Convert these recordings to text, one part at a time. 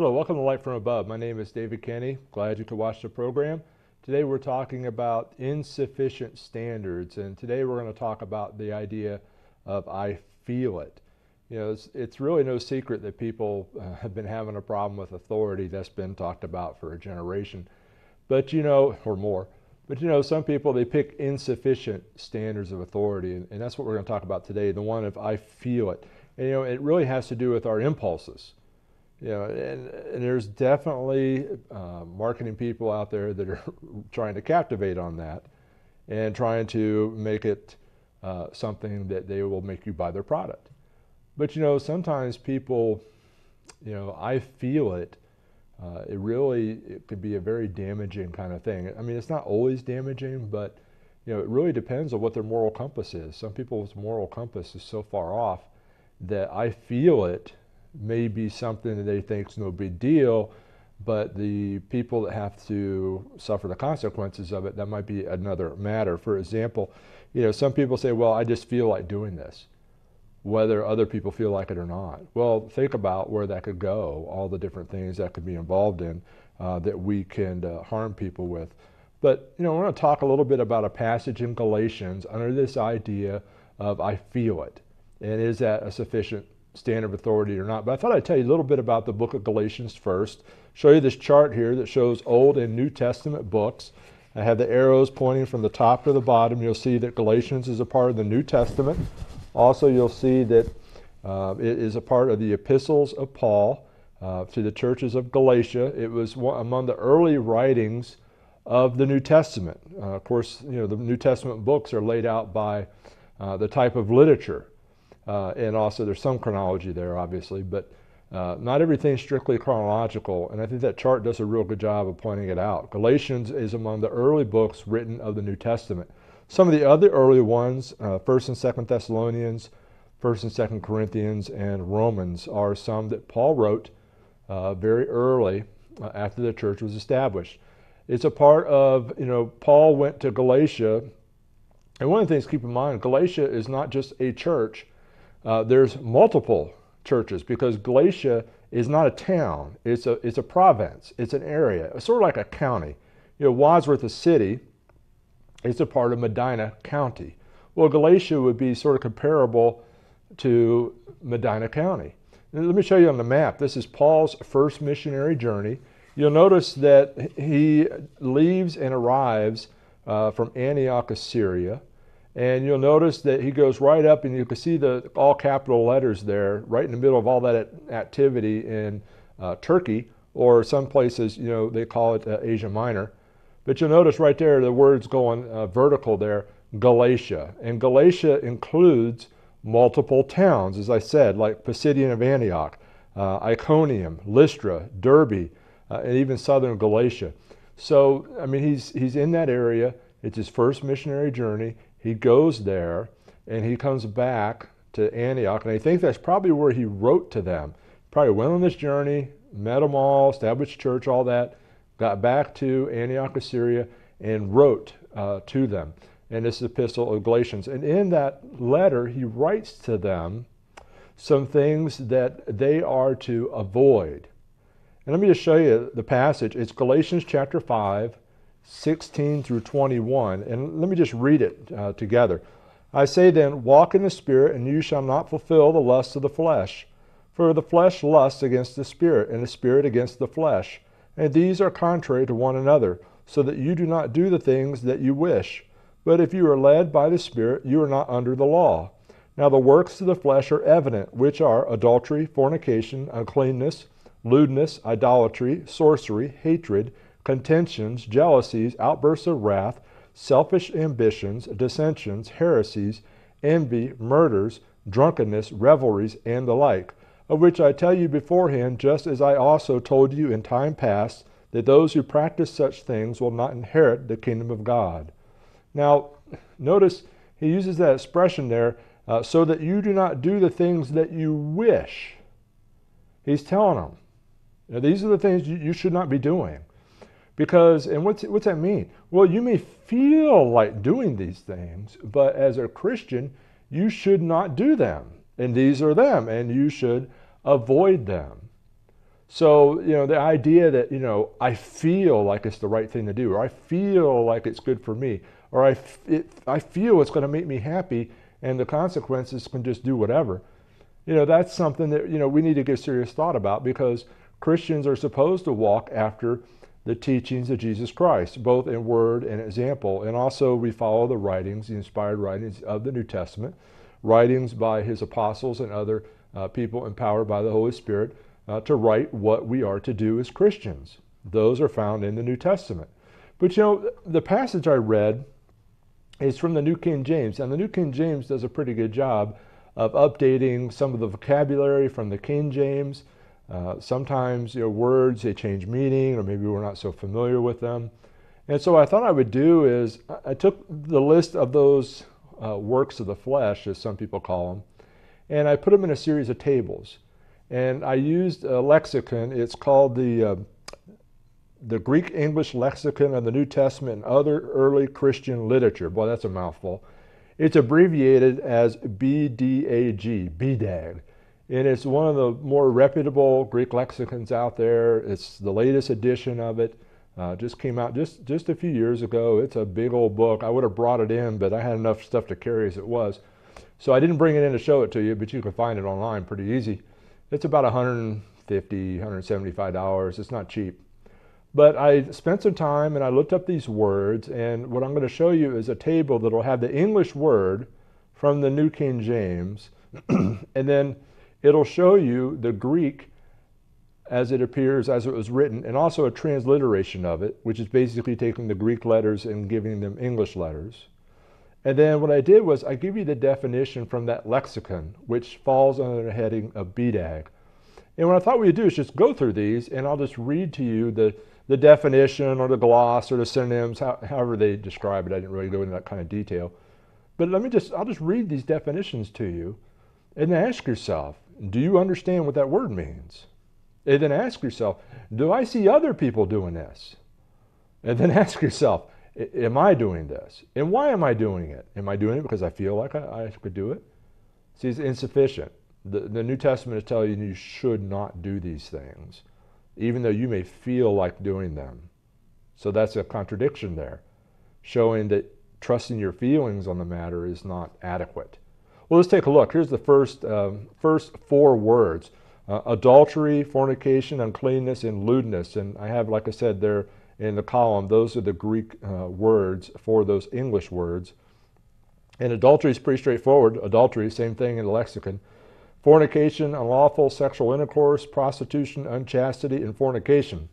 Hello, welcome to Light from Above. My name is David Kenney. Glad you could watch the program. Today we're talking about insufficient standards, and today we're going to talk about the idea of I feel it. You know, it's, it's really no secret that people uh, have been having a problem with authority that's been talked about for a generation, but you know, or more. But you know, some people they pick insufficient standards of authority, and, and that's what we're going to talk about today. The one of I feel it, and you know, it really has to do with our impulses you know, and, and there's definitely uh, marketing people out there that are trying to captivate on that and trying to make it uh, something that they will make you buy their product. But you know, sometimes people, you know, I feel it. Uh, it really it could be a very damaging kind of thing. I mean, it's not always damaging, but you know, it really depends on what their moral compass is. Some people's moral compass is so far off that I feel it may be something that they think is no big deal, but the people that have to suffer the consequences of it, that might be another matter. For example, you know, some people say, well, I just feel like doing this, whether other people feel like it or not. Well, think about where that could go, all the different things that could be involved in uh, that we can uh, harm people with. But, you know, we're going to talk a little bit about a passage in Galatians under this idea of I feel it. And is that a sufficient standard of authority or not. But I thought I'd tell you a little bit about the book of Galatians first. Show you this chart here that shows Old and New Testament books. I have the arrows pointing from the top to the bottom. You'll see that Galatians is a part of the New Testament. Also, you'll see that uh, it is a part of the epistles of Paul uh, to the churches of Galatia. It was one, among the early writings of the New Testament. Uh, of course, you know the New Testament books are laid out by uh, the type of literature uh, and also there's some chronology there, obviously, but uh, not everything's strictly chronological. And I think that chart does a real good job of pointing it out. Galatians is among the early books written of the New Testament. Some of the other early ones, uh, 1st and 2nd Thessalonians, 1st and 2nd Corinthians, and Romans, are some that Paul wrote uh, very early uh, after the church was established. It's a part of, you know, Paul went to Galatia. And one of the things to keep in mind, Galatia is not just a church, uh, there's multiple churches because Galatia is not a town, it's a, it's a province, it's an area, sort of like a county. You know, Wadsworth, a city, it's a part of Medina County. Well, Galatia would be sort of comparable to Medina County. Now, let me show you on the map. This is Paul's first missionary journey. You'll notice that he leaves and arrives uh, from Antioch, Syria. And you'll notice that he goes right up, and you can see the all capital letters there, right in the middle of all that activity in uh, Turkey, or some places, you know, they call it uh, Asia Minor. But you'll notice right there the words going uh, vertical there, Galatia. And Galatia includes multiple towns, as I said, like Pisidian of Antioch, uh, Iconium, Lystra, Derbe, uh, and even southern Galatia. So, I mean, he's, he's in that area. It's his first missionary journey. He goes there and he comes back to Antioch, and I think that's probably where he wrote to them. Probably went on this journey, met them all, established church, all that, got back to Antioch of Syria, and wrote uh, to them. And this is epistle of Galatians. And in that letter, he writes to them some things that they are to avoid. And let me just show you the passage. It's Galatians chapter 5, 16 through 21. And let me just read it uh, together. I say then, walk in the Spirit, and you shall not fulfill the lusts of the flesh. For the flesh lusts against the Spirit, and the Spirit against the flesh. And these are contrary to one another, so that you do not do the things that you wish. But if you are led by the Spirit, you are not under the law. Now the works of the flesh are evident, which are adultery, fornication, uncleanness, lewdness, idolatry, sorcery, hatred contentions, jealousies, outbursts of wrath, selfish ambitions, dissensions, heresies, envy, murders, drunkenness, revelries, and the like, of which I tell you beforehand, just as I also told you in time past, that those who practice such things will not inherit the kingdom of God. Now, notice he uses that expression there, uh, so that you do not do the things that you wish. He's telling them, these are the things you, you should not be doing. Because, and what's, what's that mean? Well, you may feel like doing these things, but as a Christian, you should not do them. And these are them, and you should avoid them. So, you know, the idea that, you know, I feel like it's the right thing to do, or I feel like it's good for me, or I, it, I feel it's going to make me happy, and the consequences can just do whatever. You know, that's something that, you know, we need to give serious thought about because Christians are supposed to walk after the teachings of Jesus Christ, both in word and example. And also, we follow the writings, the inspired writings of the New Testament, writings by his apostles and other uh, people empowered by the Holy Spirit uh, to write what we are to do as Christians. Those are found in the New Testament. But you know, the passage I read is from the New King James, and the New King James does a pretty good job of updating some of the vocabulary from the King James uh, sometimes you know, words they change meaning, or maybe we're not so familiar with them. And so, I thought I would do is I took the list of those uh, works of the flesh, as some people call them, and I put them in a series of tables. And I used a lexicon. It's called the uh, the Greek English lexicon of the New Testament and other early Christian literature. Boy, that's a mouthful. It's abbreviated as BDAG, BDAG and it's one of the more reputable Greek lexicons out there. It's the latest edition of it. Uh, just came out just just a few years ago. It's a big old book. I would have brought it in, but I had enough stuff to carry as it was, so I didn't bring it in to show it to you. But you can find it online pretty easy. It's about 150, 175 dollars. It's not cheap. But I spent some time and I looked up these words, and what I'm going to show you is a table that'll have the English word from the New King James, and then it'll show you the Greek as it appears as it was written, and also a transliteration of it, which is basically taking the Greek letters and giving them English letters. And then what I did was I give you the definition from that lexicon, which falls under the heading of BDAG. And what I thought we'd do is just go through these, and I'll just read to you the, the definition or the gloss or the synonyms, how, however they describe it. I didn't really go into that kind of detail. But let me just, I'll just read these definitions to you, and then ask yourself, do you understand what that word means? And then ask yourself, do I see other people doing this? And then ask yourself, am I doing this? And why am I doing it? Am I doing it because I feel like I, I could do it? See, it's insufficient. The, the New Testament is telling you you should not do these things, even though you may feel like doing them. So that's a contradiction there, showing that trusting your feelings on the matter is not adequate. Well, let's take a look. Here's the first, um, first four words uh, adultery, fornication, uncleanness, and lewdness. And I have, like I said, there in the column, those are the Greek uh, words for those English words. And adultery is pretty straightforward. Adultery, same thing in the lexicon. Fornication, unlawful sexual intercourse, prostitution, unchastity, and fornication.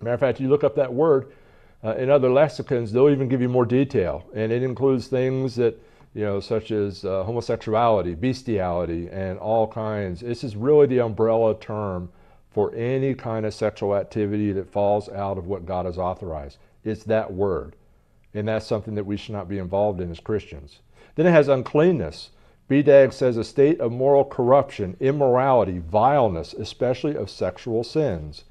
Matter of fact, you look up that word uh, in other lexicons, they'll even give you more detail. And it includes things that you know, such as uh, homosexuality, bestiality, and all kinds. This is really the umbrella term for any kind of sexual activity that falls out of what God has authorized. It's that word. And that's something that we should not be involved in as Christians. Then it has uncleanness. BDAG says a state of moral corruption, immorality, vileness, especially of sexual sins.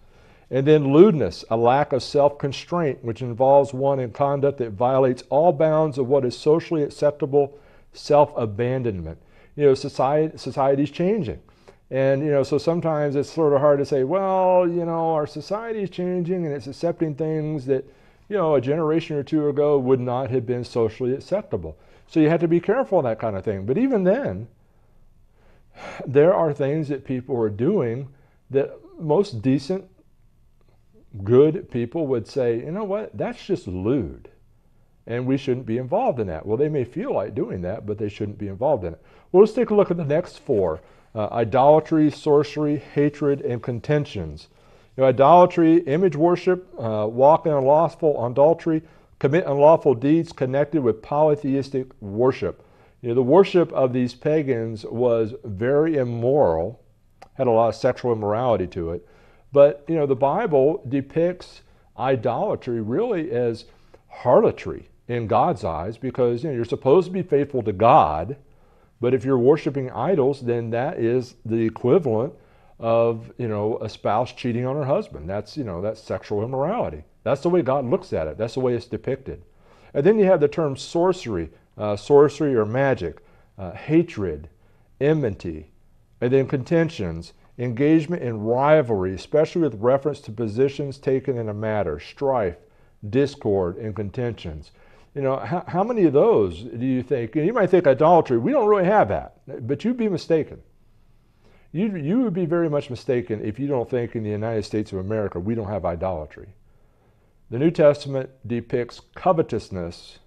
And then lewdness, a lack of self constraint, which involves one in conduct that violates all bounds of what is socially acceptable self abandonment. You know, society society's changing. And you know, so sometimes it's sort of hard to say, well, you know, our society is changing and it's accepting things that, you know, a generation or two ago would not have been socially acceptable. So you have to be careful of that kind of thing. But even then, there are things that people are doing that most decent good people would say, you know what, that's just lewd. And we shouldn't be involved in that. Well, they may feel like doing that, but they shouldn't be involved in it. Well, let's take a look at the next four uh, idolatry, sorcery, hatred, and contentions. You know, idolatry, image worship, uh, walk in unlawful adultery, commit unlawful deeds connected with polytheistic worship. You know, the worship of these pagans was very immoral, had a lot of sexual immorality to it. But, you know, the Bible depicts idolatry really as harlotry in God's eyes because, you know, you're supposed to be faithful to God, but if you're worshiping idols, then that is the equivalent of, you know, a spouse cheating on her husband. That's, you know, that's sexual immorality. That's the way God looks at it. That's the way it's depicted. And then you have the term sorcery, uh, sorcery or magic, uh, hatred, enmity, and then contentions engagement in rivalry, especially with reference to positions taken in a matter, strife, discord, and contentions. You know, how, how many of those do you think? You might think idolatry, we don't really have that, but you'd be mistaken. You, you would be very much mistaken if you don't think in the United States of America we don't have idolatry. The New Testament depicts covetousness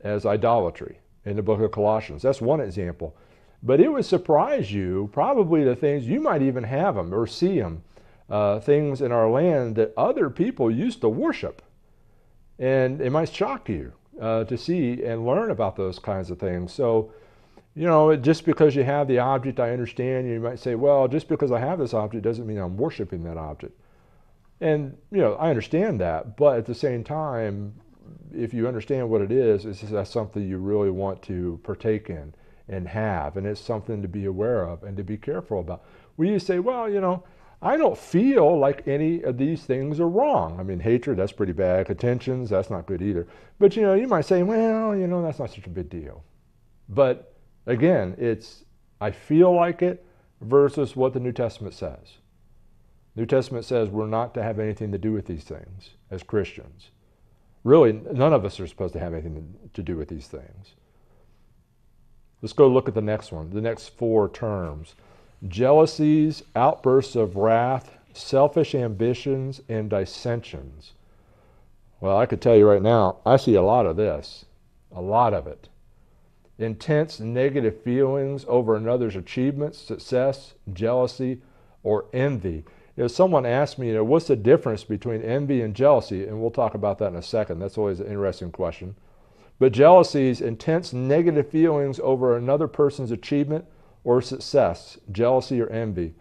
as idolatry in the book of Colossians. That's one example. But it would surprise you, probably the things you might even have them or see them, uh, things in our land that other people used to worship. And it might shock you uh, to see and learn about those kinds of things. So, you know, just because you have the object, I understand. You might say, well, just because I have this object doesn't mean I'm worshiping that object. And, you know, I understand that. But at the same time, if you understand what it is, it's just something you really want to partake in and have. And it's something to be aware of and to be careful about. We you say, well, you know, I don't feel like any of these things are wrong. I mean, hatred, that's pretty bad. Contentions, that's not good either. But, you know, you might say, well, you know, that's not such a big deal. But again, it's I feel like it versus what the New Testament says. New Testament says we're not to have anything to do with these things as Christians. Really, none of us are supposed to have anything to do with these things. Let's go look at the next one, the next four terms jealousies, outbursts of wrath, selfish ambitions, and dissensions. Well, I could tell you right now, I see a lot of this, a lot of it. Intense negative feelings over another's achievements, success, jealousy, or envy. Know, someone asked me, you know, what's the difference between envy and jealousy? And we'll talk about that in a second. That's always an interesting question. But jealousy is intense negative feelings over another person's achievement, or success, jealousy or envy,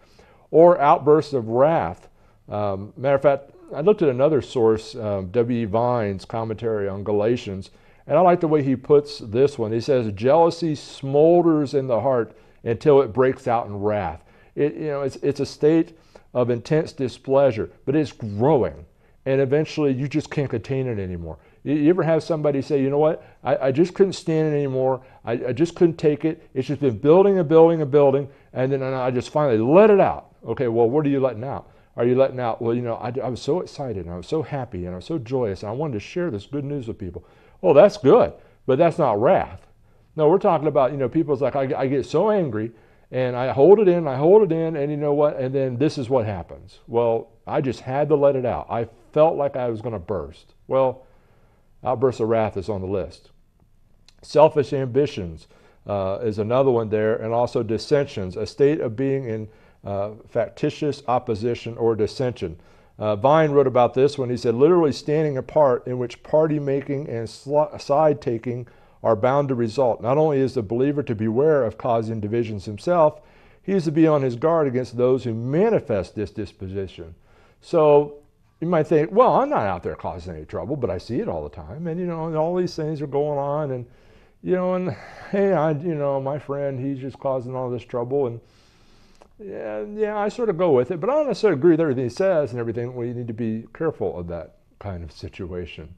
or outbursts of wrath. Um, matter of fact, I looked at another source, um, W.E. Vine's commentary on Galatians, and I like the way he puts this one. He says, Jealousy smolders in the heart until it breaks out in wrath. It, you know, it's, it's a state of intense displeasure, but it's growing. And eventually you just can't contain it anymore. You ever have somebody say, you know what, I, I just couldn't stand it anymore. I, I, just couldn't take it. It's just been building and building and building, and then I just finally let it out. Okay, well, what are you letting out? Are you letting out, well, you know, I, I was so excited and I was so happy and I was so joyous and I wanted to share this good news with people. Oh, that's good, but that's not wrath. No, we're talking about, you know, people's like, I, I get so angry and I hold it in, I hold it in, and you know what? And then this is what happens. Well, I just had to let it out. I felt like I was going to burst. Well, Outbursts of wrath is on the list. Selfish ambitions uh, is another one there, and also dissensions, a state of being in uh, factitious opposition or dissension. Uh, Vine wrote about this when he said, literally standing apart in which party making and side taking are bound to result. Not only is the believer to beware of causing divisions himself, he is to be on his guard against those who manifest this disposition. So you might think, well, I'm not out there causing any trouble, but I see it all the time. And, you know, and all these things are going on. And, you know, and hey, I, you know, my friend, he's just causing all this trouble. And, yeah, yeah, I sort of go with it, but I don't necessarily agree with everything he says and everything. We need to be careful of that kind of situation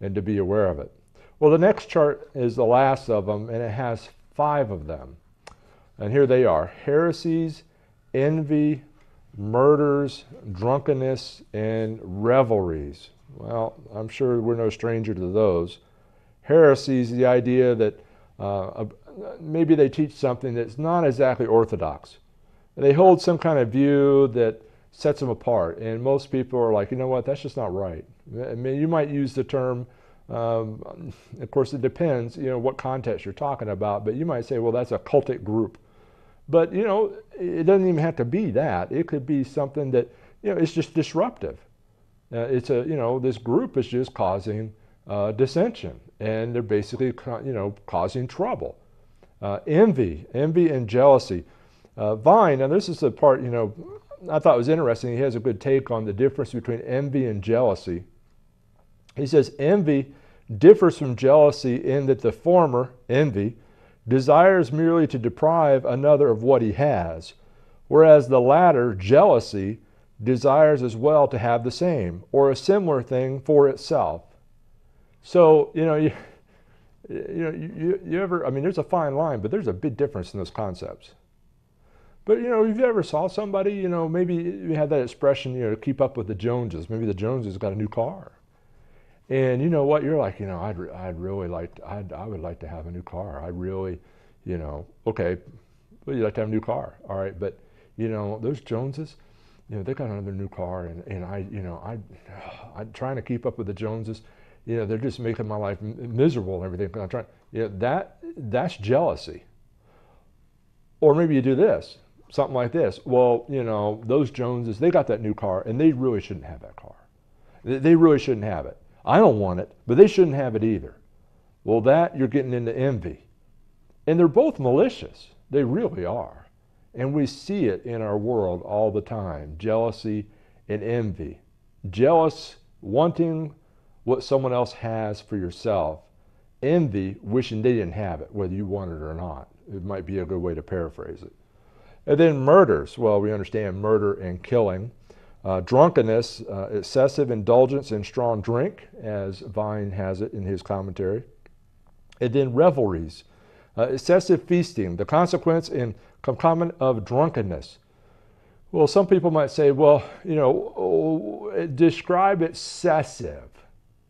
and to be aware of it. Well, the next chart is the last of them, and it has five of them. And here they are heresies, envy, murders, drunkenness, and revelries. Well, I'm sure we're no stranger to those. Heresies, the idea that uh, maybe they teach something that's not exactly orthodox. They hold some kind of view that sets them apart, and most people are like, you know what, that's just not right. I mean, you might use the term. Um, of course, it depends, you know, what context you're talking about, but you might say, well, that's a cultic group. But, you know, it doesn't even have to be that. It could be something that, you know, it's just disruptive. Uh, it's a, you know, this group is just causing uh, dissension and they're basically, you know, causing trouble. Uh, envy, envy and jealousy. Uh, Vine, and this is the part, you know, I thought was interesting. He has a good take on the difference between envy and jealousy. He says envy differs from jealousy in that the former, envy, desires merely to deprive another of what he has, whereas the latter, jealousy, desires as well to have the same or a similar thing for itself. So, you know, you, you know, you, you ever, I mean, there's a fine line, but there's a big difference in those concepts. But you know, if you ever saw somebody, you know, maybe you had that expression, you know, keep up with the Joneses. Maybe the Joneses got a new car, and you know what? You're like, you know, I'd I'd really like, to, I'd I would like to have a new car. I really, you know, okay, well, you'd like to have a new car, all right, but you know, those Joneses, you know, they got another new car, and and I, you know, I, I'm trying to keep up with the Joneses. You know, they're just making my life miserable and everything. I'm trying, you know, that that's jealousy. Or maybe you do this something like this. Well, you know, those Joneses, they got that new car and they really shouldn't have that car. They really shouldn't have it. I don't want it, but they shouldn't have it either. Well, that you're getting into envy. And they're both malicious. They really are. And we see it in our world all the time jealousy and envy. Jealous, wanting what someone else has for yourself. Envy, wishing they didn't have it, whether you want it or not. It might be a good way to paraphrase it. And then murders. Well, we understand murder and killing. Uh, drunkenness, uh, excessive indulgence in strong drink, as Vine has it in his commentary. And then revelries, uh, excessive feasting, the consequence and concomitant of drunkenness. Well, some people might say, well, you know, oh, describe excessive.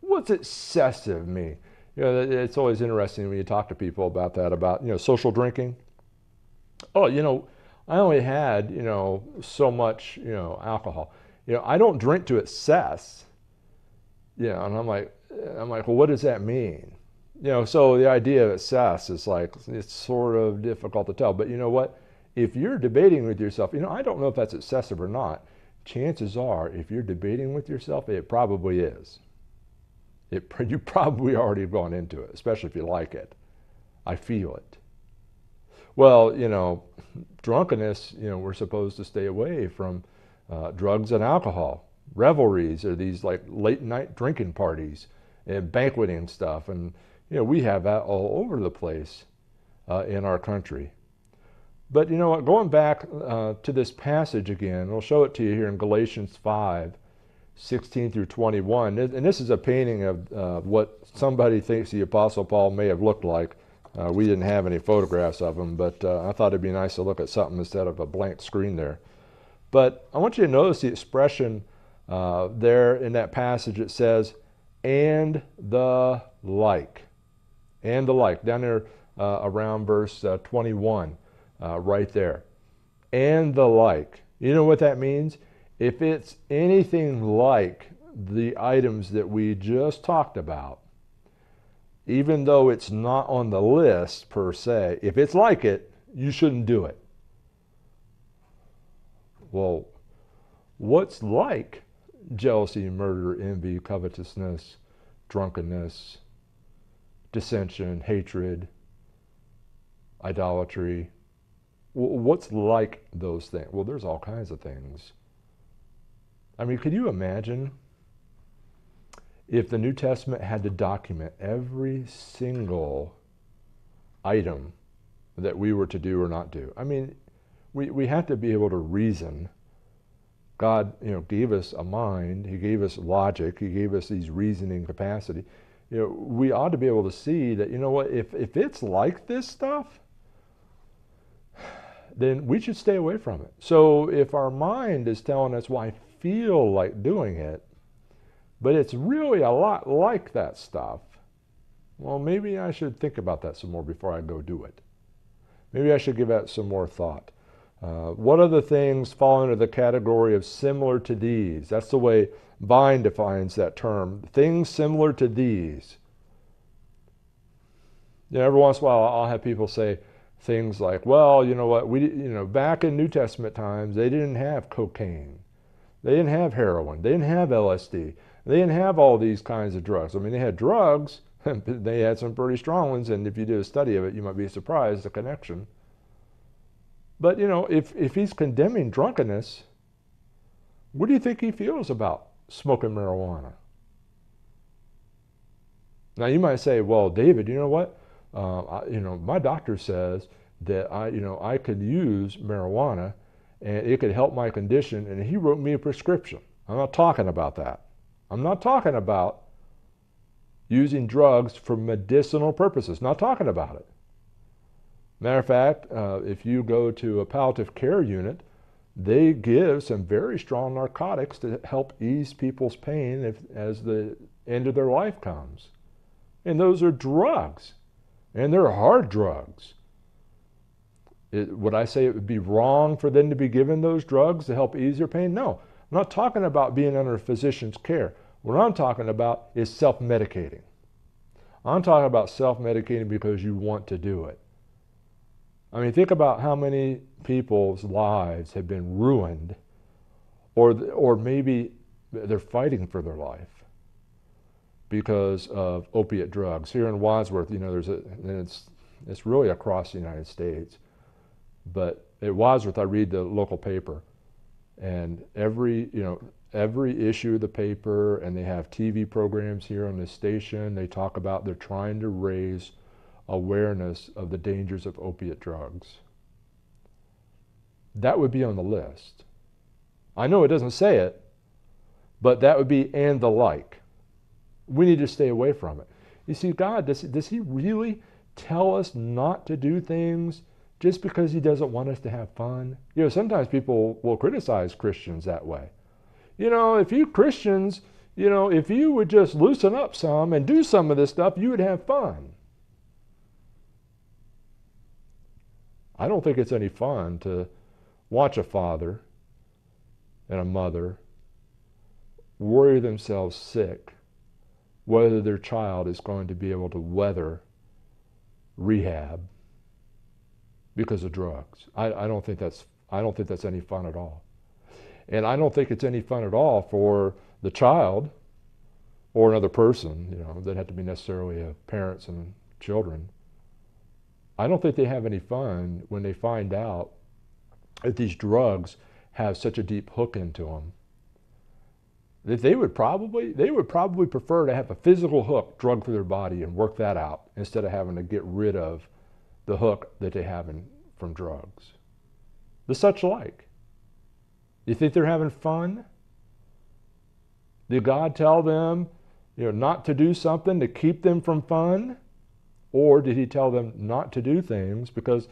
What's excessive mean? You know, it's always interesting when you talk to people about that, about, you know, social drinking. Oh, you know, I only had, you know, so much, you know, alcohol. You know, I don't drink to excess. You know, and I'm like, I'm like, well, what does that mean? You know, so the idea of excess is like, it's sort of difficult to tell. But you know what? If you're debating with yourself, you know, I don't know if that's excessive or not. Chances are, if you're debating with yourself, it probably is. It, you probably already have gone into it, especially if you like it. I feel it. Well, you know, drunkenness, you know, we're supposed to stay away from uh, drugs and alcohol. Revelries are these like late night drinking parties and banqueting stuff. And, you know, we have that all over the place uh, in our country. But, you know what, going back uh, to this passage again, I'll show it to you here in Galatians 5 16 through 21. And this is a painting of uh, what somebody thinks the Apostle Paul may have looked like uh, we didn't have any photographs of him, but uh, I thought it'd be nice to look at something instead of a blank screen there. But I want you to notice the expression uh, there in that passage. It says, and the like. And the like. Down there uh, around verse uh, 21, uh, right there. And the like. You know what that means? If it's anything like the items that we just talked about, even though it's not on the list per se, if it's like it, you shouldn't do it. Well, what's like jealousy, murder, envy, covetousness, drunkenness, dissension, hatred, idolatry? What's like those things? Well, there's all kinds of things. I mean, could you imagine if the New Testament had to document every single item that we were to do or not do. I mean, we, we have to be able to reason. God, you know, gave us a mind. He gave us logic. He gave us these reasoning capacity. You know, we ought to be able to see that, you know what, if, if it's like this stuff, then we should stay away from it. So if our mind is telling us, well, I feel like doing it, but it's really a lot like that stuff. Well, maybe I should think about that some more before I go do it. Maybe I should give that some more thought. Uh, what other things fall under the category of similar to these? That's the way Vine defines that term. Things similar to these. You know, every once in a while, I'll have people say things like, "Well, you know what? We, you know, back in New Testament times, they didn't have cocaine, they didn't have heroin, they didn't have LSD, they didn't have all these kinds of drugs. I mean, they had drugs, they had some pretty strong ones, and if you did a study of it, you might be surprised the connection. But, you know, if, if he's condemning drunkenness, what do you think he feels about smoking marijuana? Now, you might say, well, David, you know what? Uh, I, you know, my doctor says that I, you know, I could use marijuana and it could help my condition, and he wrote me a prescription. I'm not talking about that. I'm not talking about using drugs for medicinal purposes. Not talking about it. Matter of fact, uh, if you go to a palliative care unit, they give some very strong narcotics to help ease people's pain if, as the end of their life comes. And those are drugs, and they're hard drugs. It, would I say it would be wrong for them to be given those drugs to help ease their pain? No. I'm not talking about being under a physician's care. What I'm talking about is self medicating. I'm talking about self medicating because you want to do it. I mean, think about how many people's lives have been ruined, or, or maybe they're fighting for their life because of opiate drugs. Here in Wadsworth, you know, there's a, and it's, it's really across the United States, but at Wadsworth, I read the local paper, and every, you know, every issue of the paper, and they have TV programs here on the station. They talk about they're trying to raise awareness of the dangers of opiate drugs. That would be on the list. I know it doesn't say it, but that would be and the like. We need to stay away from it. You see, God, does, does He really tell us not to do things just because He doesn't want us to have fun? You know, sometimes people will criticize Christians that way. You know, if you Christians, you know, if you would just loosen up some and do some of this stuff, you would have fun. I don't think it's any fun to watch a father and a mother worry themselves sick whether their child is going to be able to weather rehab because of drugs. I, I, don't think that's I don't think that's any fun at all. And I don't think it's any fun at all for the child or another person, you know, that have to be necessarily parents and children I don't think they have any fun when they find out that these drugs have such a deep hook into them. That they would probably they would probably prefer to have a physical hook drug through their body and work that out instead of having to get rid of the hook that they have in, from drugs. The such like. You think they're having fun? Did God tell them, you know, not to do something to keep them from fun? Or did he tell them not to do things because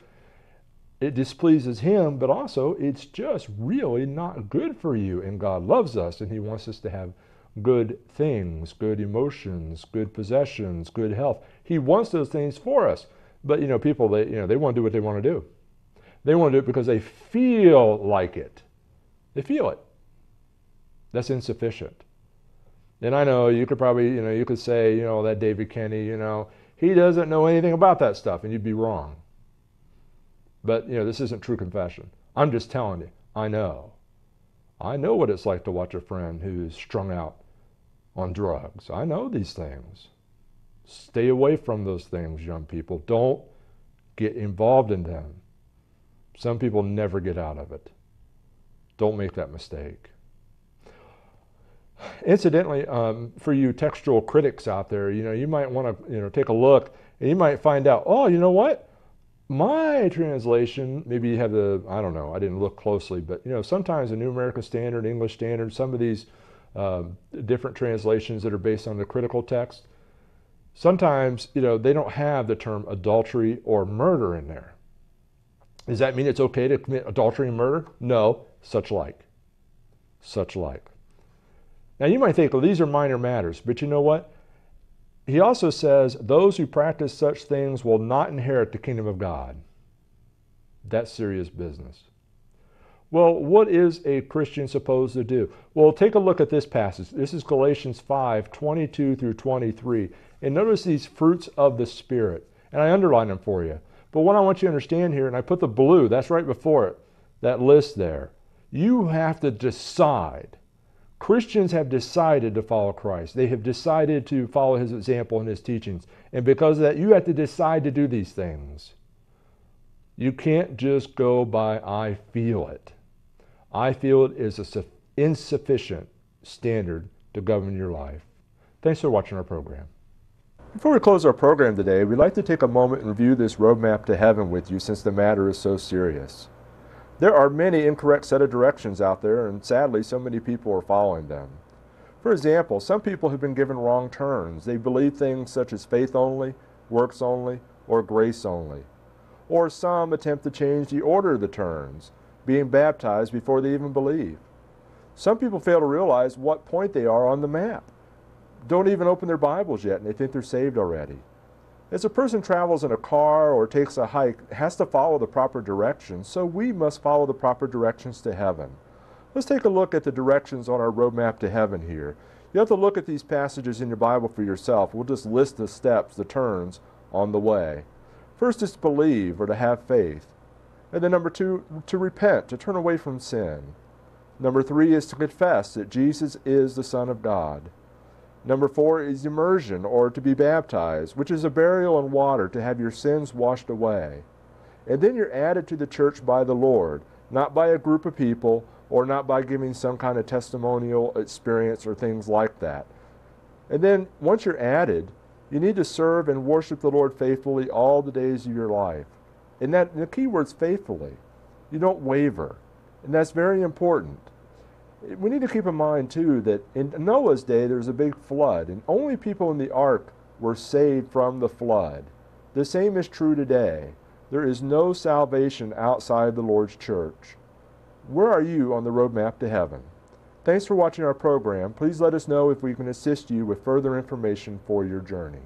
it displeases him, but also it's just really not good for you? And God loves us and he wants us to have good things, good emotions, good possessions, good health. He wants those things for us. But you know, people they you know they want to do what they want to do. They want to do it because they feel like it. They feel it. That's insufficient. And I know you could probably, you know, you could say, you know, that David Kenney, you know, he doesn't know anything about that stuff, and you'd be wrong. But, you know, this isn't true confession. I'm just telling you, I know. I know what it's like to watch a friend who's strung out on drugs. I know these things. Stay away from those things, young people. Don't get involved in them. Some people never get out of it. Don't make that mistake. Incidentally, um, for you textual critics out there, you know, you might want to, you know, take a look and you might find out, oh, you know what? My translation, maybe you have the, I don't know, I didn't look closely, but, you know, sometimes the New American Standard, English Standard, some of these um, different translations that are based on the critical text, sometimes, you know, they don't have the term adultery or murder in there. Does that mean it's okay to commit adultery and murder? No, such like. Such like. Now you might think, well, these are minor matters, but you know what? He also says, those who practice such things will not inherit the kingdom of God. That's serious business. Well, what is a Christian supposed to do? Well, take a look at this passage. This is Galatians 5 22 through 23. And notice these fruits of the Spirit. And I underline them for you. But what I want you to understand here, and I put the blue, that's right before it, that list there. You have to decide Christians have decided to follow Christ. They have decided to follow his example and his teachings. And because of that, you have to decide to do these things. You can't just go by I feel it. I feel it is an insufficient standard to govern your life. Thanks for watching our program. Before we close our program today, we'd like to take a moment and review this roadmap to heaven with you since the matter is so serious. There are many incorrect set of directions out there, and sadly, so many people are following them. For example, some people have been given wrong turns. They believe things such as faith only, works only, or grace only. Or some attempt to change the order of the turns, being baptized before they even believe. Some people fail to realize what point they are on the map. Don't even open their Bibles yet, and they think they're saved already. As a person travels in a car or takes a hike, has to follow the proper directions, so we must follow the proper directions to heaven. Let's take a look at the directions on our roadmap to heaven here. You have to look at these passages in your Bible for yourself. We'll just list the steps, the turns on the way. First is to believe or to have faith. And then number two, to repent, to turn away from sin. Number three is to confess that Jesus is the Son of God. Number four is immersion or to be baptized, which is a burial in water to have your sins washed away. And then you're added to the church by the Lord, not by a group of people or not by giving some kind of testimonial experience or things like that. And then once you're added, you need to serve and worship the Lord faithfully all the days of your life. And that the key word's faithfully. You don't waver. And that's very important we need to keep in mind too that in Noah's day there was a big flood, and only people in the ark were saved from the flood. The same is true today. There is no salvation outside the Lord's church. Where are you on the roadmap to heaven? Thanks for watching our program. Please let us know if we can assist you with further information for your journey.